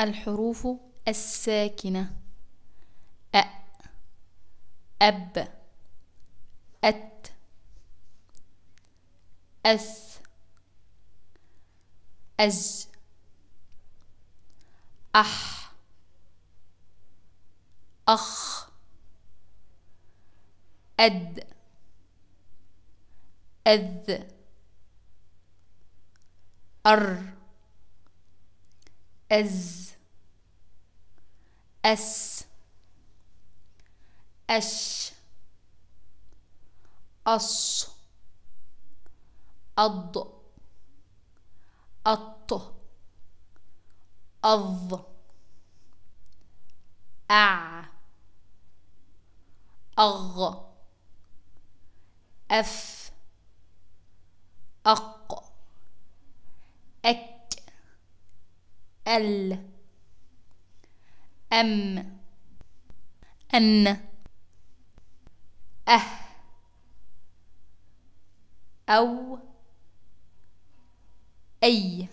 الحروف الساكنة. أ أب أت أث أز أح أخ أد أذ أر أز. أس أش أص أض أط أض أع أغ أف أق أك أل. أم. أن. أه. أو. أي.